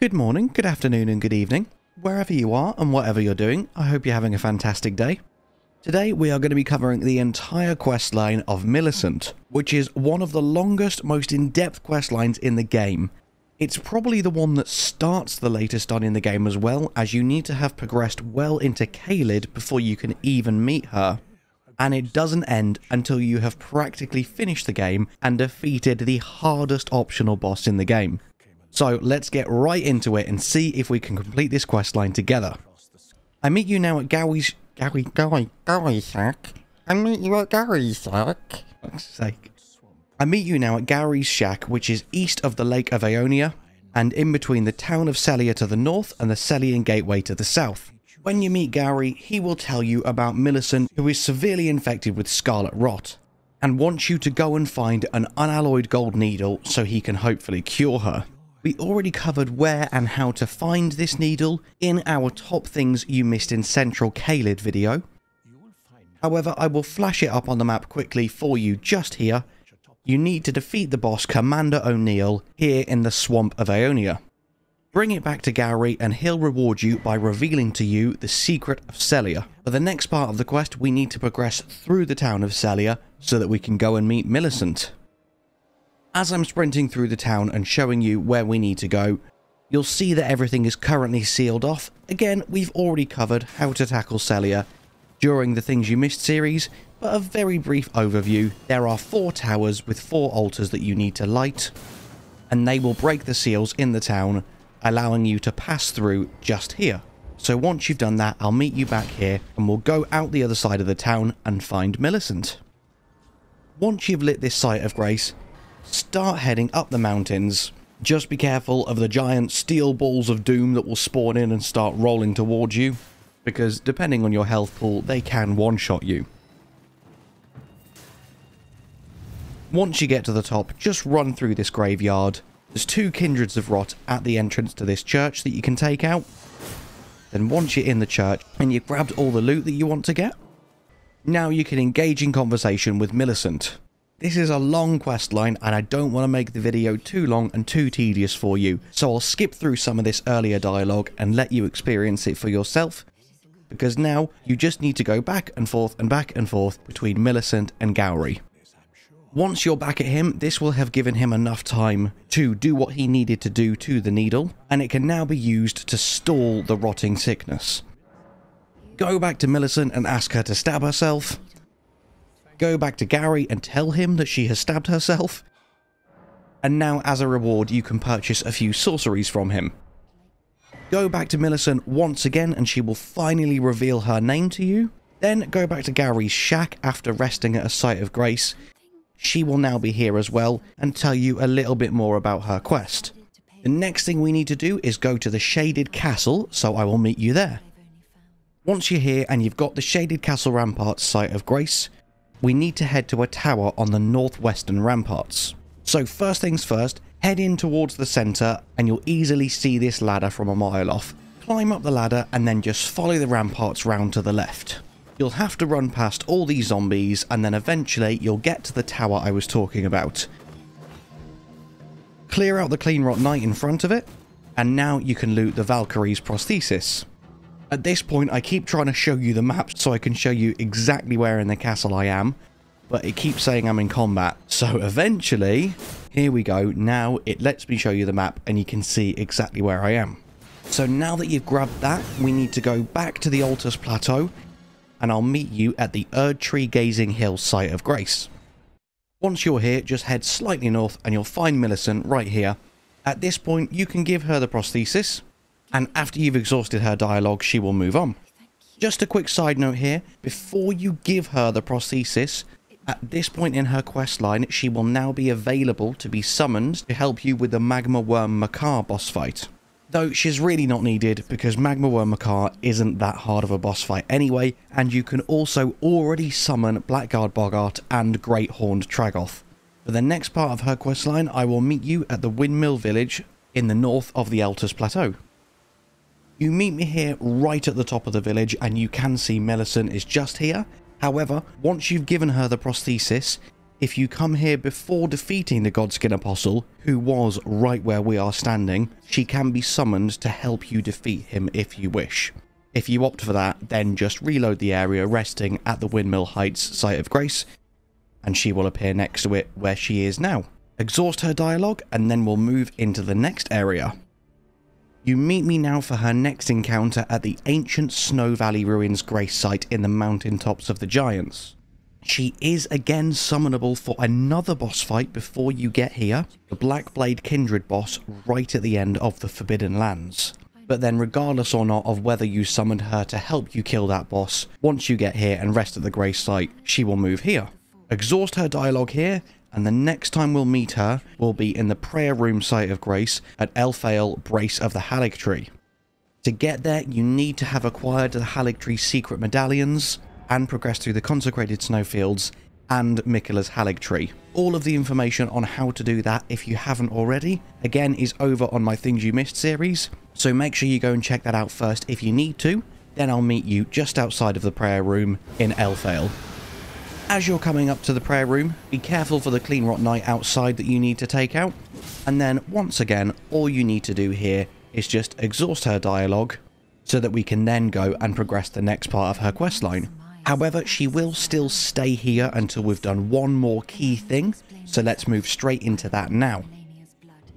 Good morning, good afternoon, and good evening. Wherever you are and whatever you're doing, I hope you're having a fantastic day. Today we are going to be covering the entire quest line of Millicent, which is one of the longest, most in-depth quest lines in the game. It's probably the one that starts the latest on in the game as well, as you need to have progressed well into Caelid before you can even meet her. And it doesn't end until you have practically finished the game and defeated the hardest optional boss in the game. So let's get right into it and see if we can complete this quest line together. I meet you now at Gowie's... Gowie... Gowie, Gowie Shack. I meet you at Gary's Shack. fuck's sake. I meet you now at Gary's Shack, which is east of the Lake of Aeonia, and in between the town of Sellia to the north and the Sellia Gateway to the south. When you meet Gary, he will tell you about Millicent, who is severely infected with scarlet rot, and wants you to go and find an unalloyed gold needle so he can hopefully cure her. We already covered where and how to find this needle in our top things you missed in Central Caelid video. However, I will flash it up on the map quickly for you just here. You need to defeat the boss Commander O'Neill here in the Swamp of Aeonia. Bring it back to Gary and he'll reward you by revealing to you the secret of Sellia. For the next part of the quest, we need to progress through the town of Sellia so that we can go and meet Millicent. As I'm sprinting through the town and showing you where we need to go, you'll see that everything is currently sealed off. Again, we've already covered how to tackle Sellia during the Things You Missed series, but a very brief overview. There are four towers with four altars that you need to light, and they will break the seals in the town, allowing you to pass through just here. So once you've done that, I'll meet you back here, and we'll go out the other side of the town and find Millicent. Once you've lit this site of grace, start heading up the mountains. Just be careful of the giant steel balls of doom that will spawn in and start rolling towards you, because depending on your health pool, they can one-shot you. Once you get to the top, just run through this graveyard. There's two kindreds of rot at the entrance to this church that you can take out. Then once you're in the church and you've grabbed all the loot that you want to get, now you can engage in conversation with Millicent. This is a long quest line and I don't want to make the video too long and too tedious for you, so I'll skip through some of this earlier dialogue and let you experience it for yourself, because now you just need to go back and forth and back and forth between Millicent and Gowry. Once you're back at him, this will have given him enough time to do what he needed to do to the needle, and it can now be used to stall the rotting sickness. Go back to Millicent and ask her to stab herself. Go back to Gary and tell him that she has stabbed herself. And now, as a reward, you can purchase a few sorceries from him. Go back to Millicent once again and she will finally reveal her name to you. Then go back to Gary's shack after resting at a site of grace she will now be here as well and tell you a little bit more about her quest. The next thing we need to do is go to the Shaded Castle, so I will meet you there. Once you're here and you've got the Shaded Castle Ramparts site of Grace, we need to head to a tower on the northwestern ramparts. So first things first, head in towards the centre and you'll easily see this ladder from a mile off. Climb up the ladder and then just follow the ramparts round to the left. You'll have to run past all these zombies and then eventually you'll get to the tower I was talking about. Clear out the Clean Rot Knight in front of it, and now you can loot the Valkyrie's prosthesis. At this point I keep trying to show you the map so I can show you exactly where in the castle I am, but it keeps saying I'm in combat. So eventually, here we go, now it lets me show you the map and you can see exactly where I am. So now that you've grabbed that, we need to go back to the Altus Plateau and I'll meet you at the Erdtree Gazing Hill site of Grace. Once you're here, just head slightly north and you'll find Millicent right here. At this point, you can give her the prosthesis, and after you've exhausted her dialogue, she will move on. Just a quick side note here, before you give her the prosthesis, at this point in her quest line, she will now be available to be summoned to help you with the Magma Wyrm Makar boss fight. Though she's really not needed because Magma Wyrm Makar isn't that hard of a boss fight anyway, and you can also already summon Blackguard Boggart and Great Horned Tragoth. For the next part of her questline, I will meet you at the Windmill Village in the north of the Altus Plateau. You meet me here right at the top of the village and you can see Millicent is just here. However, once you've given her the prosthesis, if you come here before defeating the Godskin Apostle, who was right where we are standing, she can be summoned to help you defeat him if you wish. If you opt for that, then just reload the area resting at the Windmill Heights site of grace, and she will appear next to it where she is now. Exhaust her dialogue, and then we'll move into the next area. You meet me now for her next encounter at the ancient Snow Valley Ruins grace site in the mountaintops of the Giants. She is again summonable for another boss fight before you get here, the Blackblade Kindred boss right at the end of the Forbidden Lands. But then regardless or not of whether you summoned her to help you kill that boss, once you get here and rest at the Grace site, she will move here. Exhaust her dialogue here, and the next time we'll meet her will be in the prayer room site of Grace at Elphael Brace of the Haligtree. To get there, you need to have acquired the Haligtree secret medallions and progress through the consecrated snowfields and Miquella's Haligtree. All of the information on how to do that, if you haven't already, again is over on my Things You Missed series, so make sure you go and check that out first if you need to, then I'll meet you just outside of the prayer room in Elphael. As you're coming up to the prayer room, be careful for the clean rot Knight outside that you need to take out. And then, once again, all you need to do here is just exhaust her dialogue so that we can then go and progress the next part of her questline. However, she will still stay here until we've done one more key thing, so let's move straight into that now.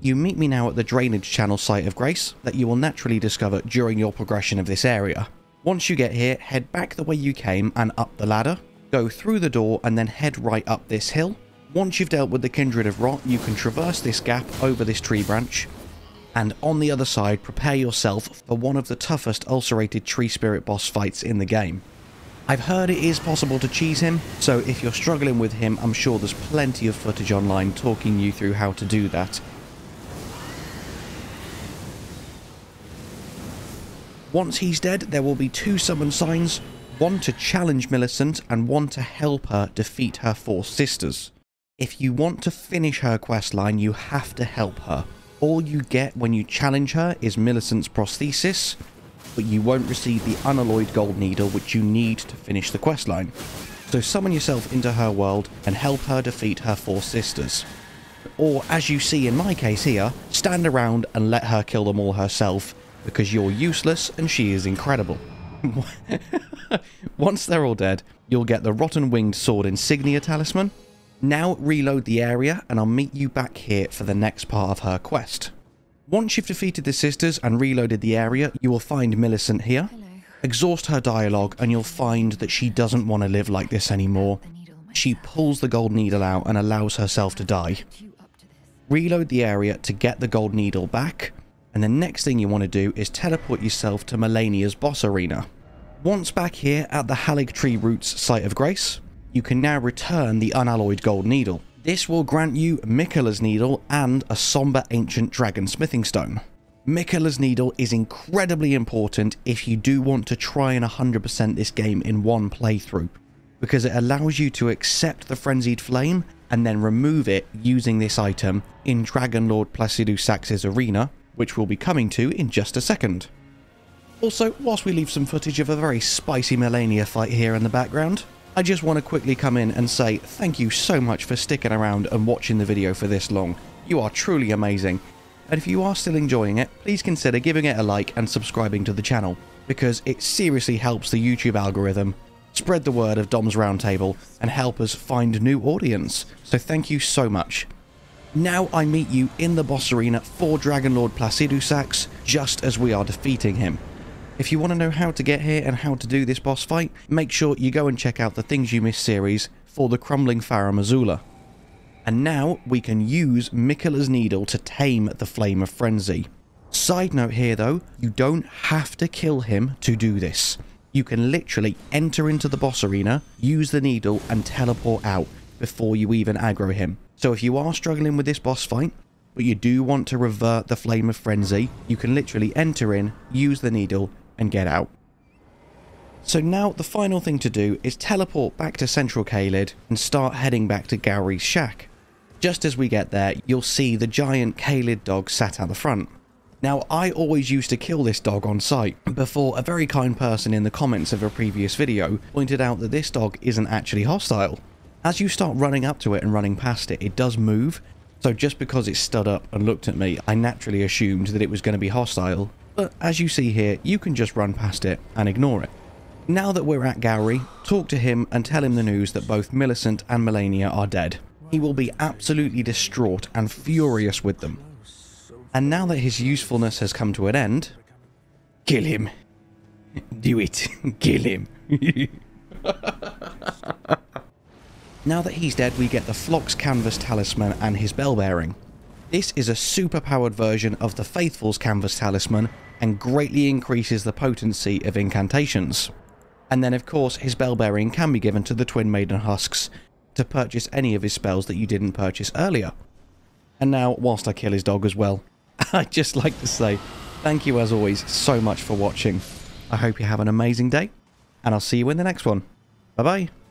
You meet me now at the drainage channel site of Grace that you will naturally discover during your progression of this area. Once you get here, head back the way you came and up the ladder, go through the door and then head right up this hill. Once you've dealt with the Kindred of Rot, you can traverse this gap over this tree branch, and on the other side, prepare yourself for one of the toughest ulcerated tree spirit boss fights in the game. I've heard it is possible to cheese him, so if you're struggling with him, I'm sure there's plenty of footage online talking you through how to do that. Once he's dead, there will be two summon signs, one to challenge Millicent and one to help her defeat her four sisters. If you want to finish her questline, you have to help her. All you get when you challenge her is Millicent's prosthesis, but you won't receive the unalloyed gold needle which you need to finish the questline. So summon yourself into her world and help her defeat her four sisters. Or, as you see in my case here, stand around and let her kill them all herself, because you're useless and she is incredible. Once they're all dead, you'll get the Rotten Winged Sword Insignia Talisman. Now reload the area and I'll meet you back here for the next part of her quest. Once you've defeated the sisters and reloaded the area, you will find Millicent here. Exhaust her dialogue and you'll find that she doesn't want to live like this anymore. She pulls the gold needle out and allows herself to die. Reload the area to get the gold needle back, and the next thing you want to do is teleport yourself to Melania's boss arena. Once back here at the Haligtree Roots site of grace, you can now return the unalloyed gold needle. This will grant you Miquella's needle and a somber ancient dragon smithing stone. Miquella's needle is incredibly important if you do want to try and 100% this game in one playthrough, because it allows you to accept the frenzied flame and then remove it using this item in Dragonlord Placidusax's arena, which we'll be coming to in just a second. Also, whilst we leave some footage of a very spicy Melania fight here in the background, I just want to quickly come in and say thank you so much for sticking around and watching the video for this long. You are truly amazing. And if you are still enjoying it, please consider giving it a like and subscribing to the channel, because it seriously helps the YouTube algorithm, spread the word of Dom's Roundtable, and help us find new audience. So thank you so much. Now I meet you in the boss arena for Dragonlord Placidusax, just as we are defeating him. If you want to know how to get here and how to do this boss fight, make sure you go and check out the Things You Missed series for the Crumbling Farum Azula. And now we can use Miquella's Needle to tame the Flame of Frenzy. Side note here though, you don't have to kill him to do this. You can literally enter into the boss arena, use the needle and teleport out before you even aggro him. So if you are struggling with this boss fight, but you do want to revert the Flame of Frenzy, you can literally enter in, use the needle, and get out. So now the final thing to do is teleport back to Central Caelid and start heading back to Gowry's shack. Just as we get there, you'll see the giant Caelid dog sat at the front. Now, I always used to kill this dog on sight, before a very kind person in the comments of a previous video pointed out that this dog isn't actually hostile. As you start running up to it and running past it, it does move. So just because it stood up and looked at me, I naturally assumed that it was going to be hostile. But as you see here, you can just run past it and ignore it. Now that we're at Gowry, talk to him and tell him the news that both Millicent and Melania are dead. He will be absolutely distraught and furious with them. And now that his usefulness has come to an end, kill him. Do it. kill him. now that he's dead, we get the Flock's Canvas Talisman and his bell bearing. This is a super powered version of the Faithful's Canvas Talisman and greatly increases the potency of incantations. And then, of course, his bell bearing can be given to the Twin Maiden Husks to purchase any of his spells that you didn't purchase earlier. And now, whilst I kill his dog as well, I'd just like to say thank you as always so much for watching. I hope you have an amazing day, and I'll see you in the next one. Bye bye.